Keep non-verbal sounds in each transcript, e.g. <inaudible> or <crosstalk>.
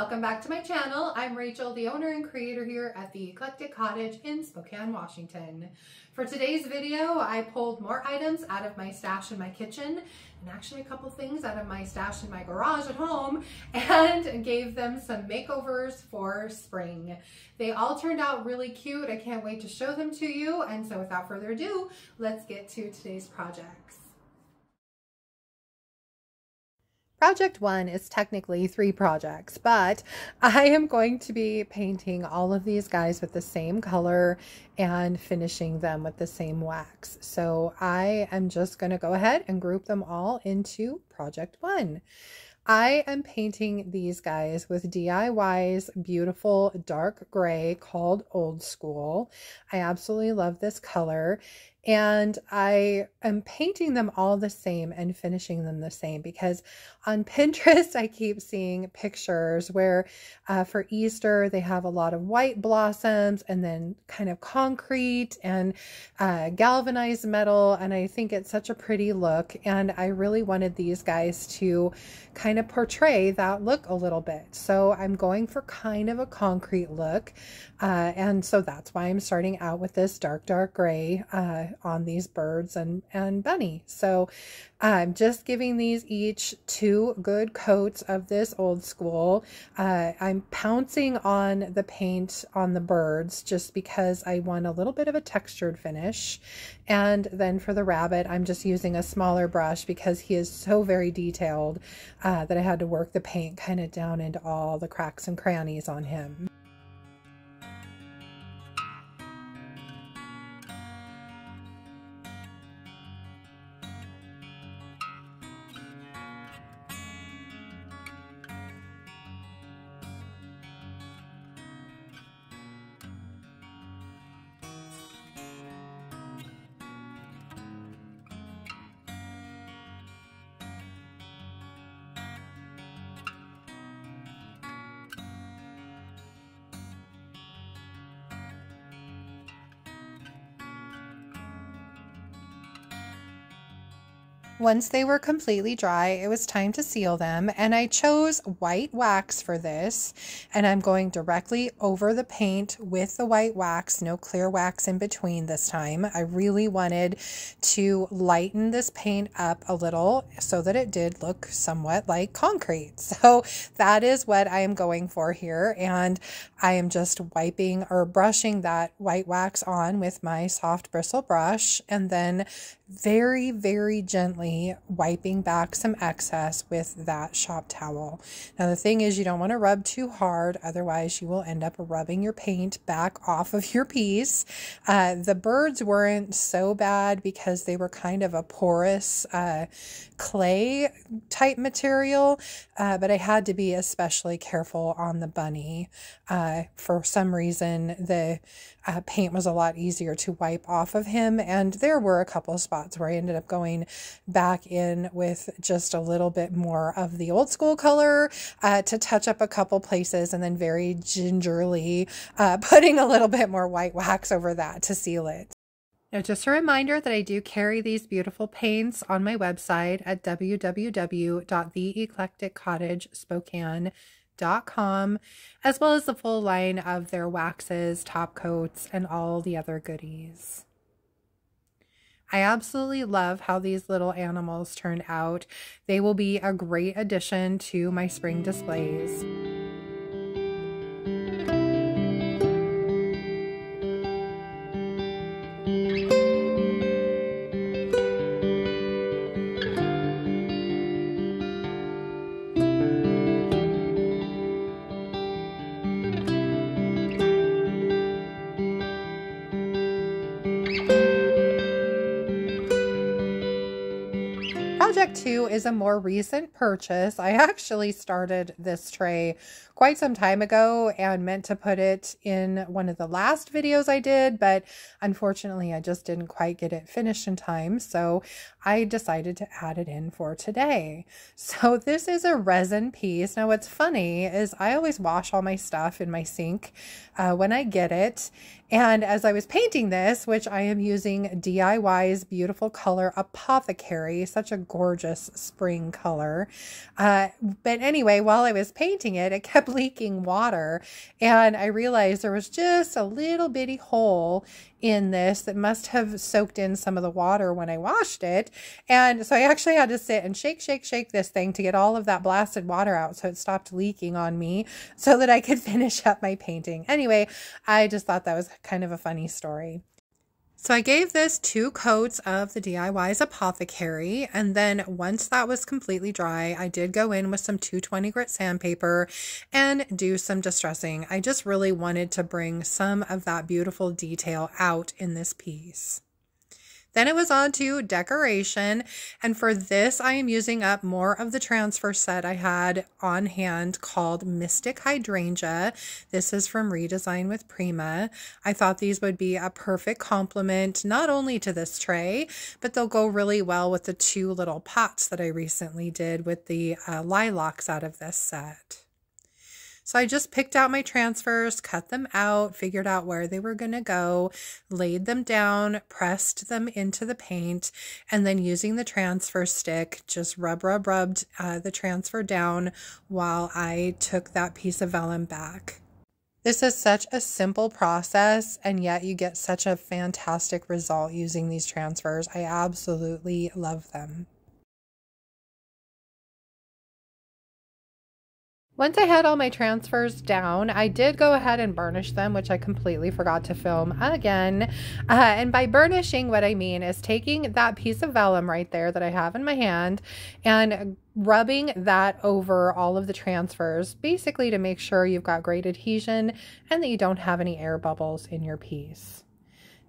welcome back to my channel. I'm Rachel, the owner and creator here at the Eclectic Cottage in Spokane, Washington. For today's video, I pulled more items out of my stash in my kitchen and actually a couple things out of my stash in my garage at home and gave them some makeovers for spring. They all turned out really cute. I can't wait to show them to you. And so without further ado, let's get to today's projects. Project one is technically three projects, but I am going to be painting all of these guys with the same color and finishing them with the same wax. So I am just going to go ahead and group them all into project one. I am painting these guys with DIY's beautiful dark gray called Old School. I absolutely love this color and I am painting them all the same and finishing them the same because on <laughs> Pinterest I keep seeing pictures where uh, for Easter they have a lot of white blossoms and then kind of concrete and uh, galvanized metal and I think it's such a pretty look and I really wanted these guys to kind of portray that look a little bit. So I'm going for kind of a concrete look uh, and so that's why I'm starting out with this dark dark gray uh, on these birds and, and bunny. So I'm just giving these each two good coats of this old school. Uh, I'm pouncing on the paint on the birds just because I want a little bit of a textured finish. And then for the rabbit, I'm just using a smaller brush because he is so very detailed uh, that I had to work the paint kind of down into all the cracks and crannies on him. Once they were completely dry, it was time to seal them and I chose white wax for this and I'm going directly over the paint with the white wax, no clear wax in between this time. I really wanted to lighten this paint up a little so that it did look somewhat like concrete. <laughs> So that is what I am going for here and I am just wiping or brushing that white wax on with my soft bristle brush and then very, very gently wiping back some excess with that shop towel. Now, the thing is, you don't want to rub too hard, otherwise, you will end up rubbing your paint back off of your piece. Uh, the birds weren't so bad because they were kind of a porous uh, clay type material, uh, but I had to be especially careful on the bunny. Uh, for some reason, the uh, paint was a lot easier to wipe off of him, and there were a couple spots spots where I ended up going back in with just a little bit more of the old school color uh, to touch up a couple places and then very gingerly uh, <laughs> putting a little bit more white wax over that to seal it. Now, just a reminder that I do carry these beautiful paints on my website at www.theeclecticcottagespokane.com, as well as the full line of their waxes, top coats, and all the other goodies. I absolutely love how these little animals turned out. They will be a great addition to my spring displays. 2 is a more recent purchase. I actually started this tray quite some time ago and meant to put it in one of the last videos I did, but unfortunately I just didn't quite get it finished in time, so I decided to add it in for today. So this is a resin piece. Now what's funny is I always wash all my stuff in my sink uh, when I get it, And as I was painting this, which I am using DIY's beautiful color Apothecary, such a gorgeous spring color. Uh, but anyway, while I was painting it, it kept <laughs> leaking water. And I realized there was just a little bitty hole in this that must have soaked in some of the water when I washed it. And so I actually had to sit and shake, shake, shake this thing to get all of that blasted water out so it stopped leaking on me so that I could <laughs> finish up my painting. Anyway, I just thought that was kind of a funny story. So I gave this two coats of the DIY's Apothecary, and then once that was completely dry, I did go in with some 220 grit sandpaper and do some distressing. I just really wanted to bring some of that beautiful detail out in this piece. Then it was on to decoration. And for this, I am using up more of the transfer set I had on hand called Mystic Hydrangea. This is from Redesign with Prima. I thought these would be a perfect complement, not only to this tray, but they'll go really well with the two little pots that I recently did with the uh, lilacs out of this set. So I just picked out my transfers, cut them out, figured out where they were going to go, laid them down, pressed them into the paint, and then using the transfer stick, just rub, rub, rubbed uh, the transfer down while I took that piece of vellum back. This is such a simple process, and yet you get such a fantastic result using these transfers. I absolutely love them. Once I had all my transfers down, I did go ahead and burnish them, which I completely forgot to film again. Uh, and by burnishing, what I mean is taking that piece of vellum right there that I have in my hand and rubbing that over all of the transfers, basically to make sure you've got great adhesion and that you don't have any air bubbles in your piece.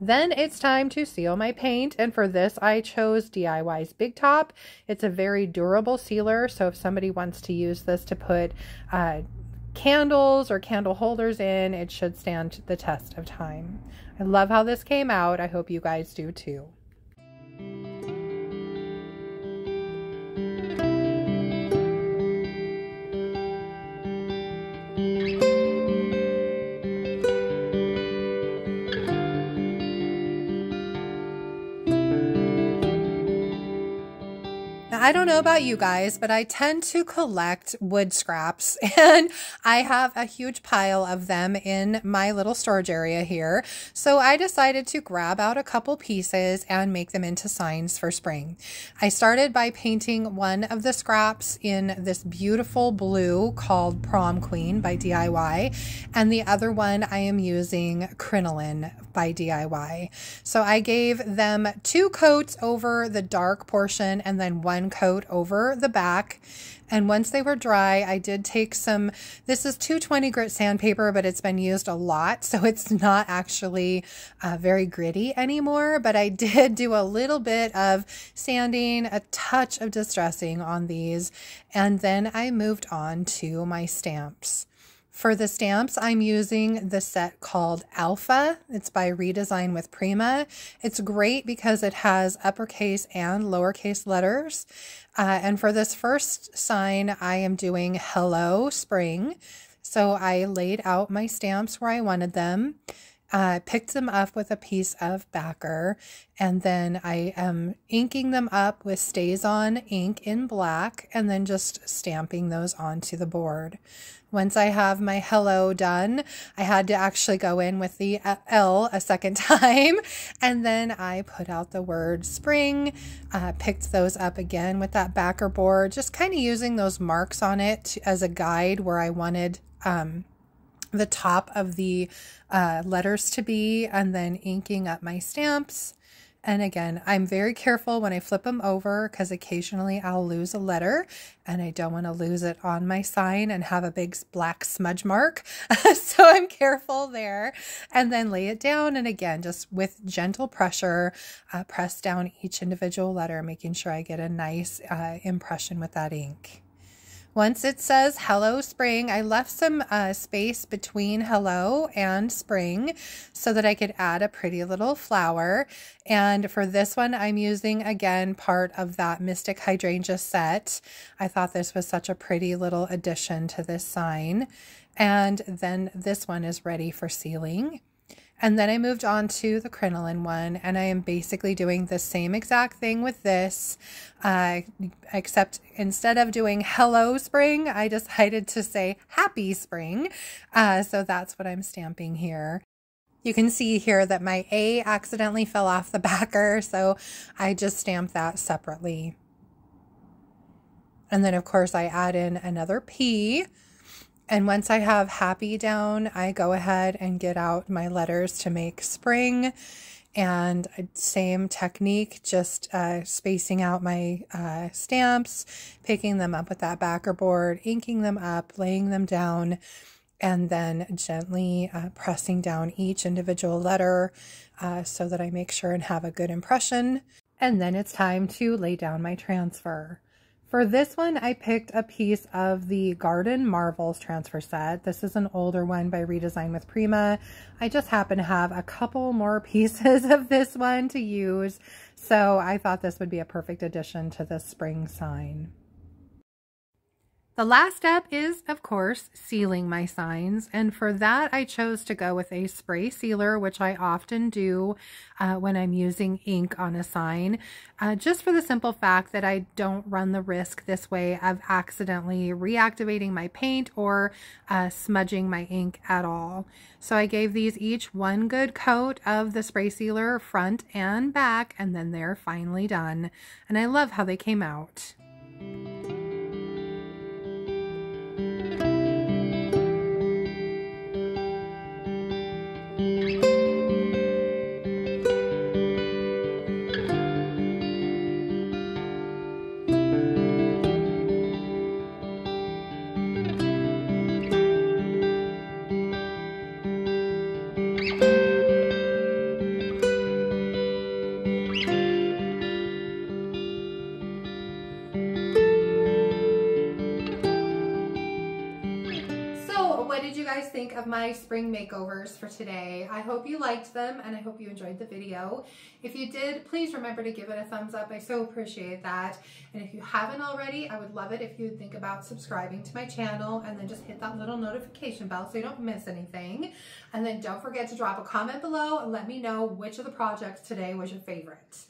Then it's time to seal my paint. And for this, I chose DIY's Big Top. It's a very durable sealer. So if somebody wants to use this to put uh, candles or candle holders in, it should stand the test of time. I love how this came out. I hope you guys do too. I don't know about you guys, but I tend to collect wood scraps <laughs> and I have a huge pile of them in my little storage area here. So I decided to grab out a couple pieces and make them into signs for spring. I started by painting one of the scraps in this beautiful blue called Prom Queen by DIY. And the other one I am using Crinoline by DIY. So I gave them two coats over the dark portion and then one coat over the back. And once they were dry, I did take some, this is 220 grit sandpaper, but it's been used a lot. <laughs> So it's not actually uh, very gritty anymore. But I did do a little bit of sanding, a touch of distressing on these. And then I moved on to my stamps. For the stamps, I'm using the set called Alpha. It's by Redesign with Prima. It's great because it has uppercase and lowercase letters. Uh, and for this first sign, I am doing Hello Spring. So I laid out my stamps where I wanted them uh, picked them up with a piece of backer, and then I am inking them up with StazOn ink in black, and then just stamping those onto the board. Once I have my hello done, I had to actually go in with the L a second <laughs> time, and then I put out the word spring, uh, picked those up again with that backer board, just kind of using those marks on it as a guide where I wanted um, the top of the uh, letters to be and then inking up my stamps. And again, I'm very careful when I flip them over because occasionally I'll lose a letter and I don't want to lose it on my sign and have a big black smudge mark. <laughs> so I'm careful there and then lay it down. And again, just with gentle pressure, uh, press down each individual letter, making sure I get a nice uh, impression with that ink. Once it says hello spring, I left some uh, space between hello and spring so that I could add a pretty little flower. And for this one, I'm using again part of that Mystic Hydrangea set. I thought this was such a pretty little addition to this sign. And then this one is ready for sealing. And then I moved on to the crinoline one, and I am basically doing the same exact thing with this, uh, except instead of doing hello spring, I decided to say happy spring. Uh, so that's what I'm stamping here. You can see here that my A accidentally fell off the backer, so I just stamped that separately. And then, of course, I add in another P. And once I have happy down, I go ahead and get out my letters to make spring. And same technique, just uh, spacing out my uh, stamps, picking them up with that backer board, inking them up, laying them down, and then gently uh, pressing down each individual letter uh, so that I make sure and have a good impression. And then it's time to lay down my transfer. For this one, I picked a piece of the Garden Marvels transfer set. This is an older one by Redesign with Prima. I just happen to have a couple more <laughs> pieces of this one to use, so I thought this would be a perfect addition to the spring sign. The last step is, of course, sealing my signs. And for that, I chose to go with a spray sealer, which I often do uh, when I'm using ink on a sign, uh, just for the simple fact that I don't run the risk this way of accidentally reactivating my paint or uh, smudging my ink at all. So I gave these each one good coat of the spray sealer front and back, and then they're finally done. And I love how they came out. My spring makeovers for today. I hope you liked them and I hope you enjoyed the video. If you did, please remember to give it a thumbs up. I so appreciate that. And if you haven't already, I would love it if you would think about subscribing to my channel and then just hit that little notification bell so you don't miss anything. And then don't forget to drop a comment below and let me know which of the projects today was your favorite.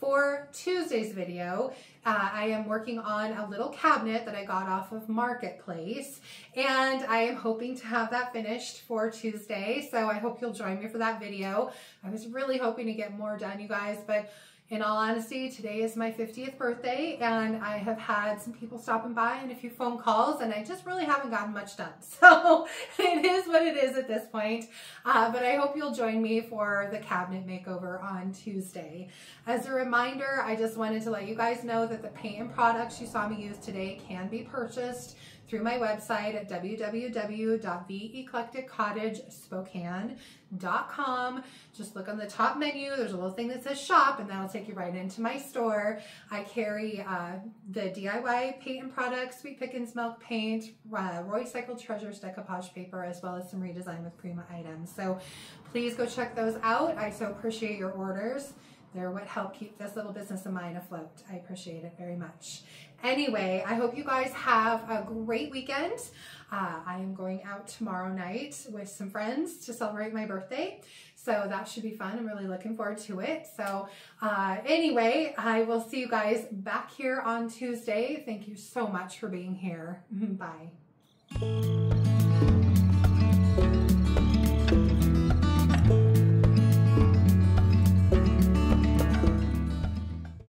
For Tuesday's video, uh, I am working on a little cabinet that I got off of Marketplace, and I am hoping to have that finished for Tuesday, so I hope you'll join me for that video. I was really hoping to get more done, you guys, but in all honesty, today is my 50th birthday and I have had some people stopping by and a few phone calls and I just really haven't gotten much done. <laughs> So it is what it is at this point. Uh, but I hope you'll join me for the cabinet makeover on Tuesday. As a reminder, I just wanted to let you guys know that the paint and products you saw me use today can be purchased through my website at www.theeclecticcottagespokane.com. Just look on the top menu. There's a little thing that says shop and that'll take you right into my store. I carry uh, the DIY paint and products, Sweet Pickins milk paint, uh, Roycycled Treasures decoupage paper, as well as some redesign with Prima items. So please go check those out. I so appreciate your orders. They're what help keep this little business of mine afloat. I appreciate it very much. Anyway, I hope you guys have a great weekend. Uh, I am going out tomorrow night with some friends to celebrate my birthday. So that should be fun. I'm really looking forward to it. So uh, anyway, I will see you guys back here on Tuesday. Thank you so much for being here. <laughs> Bye.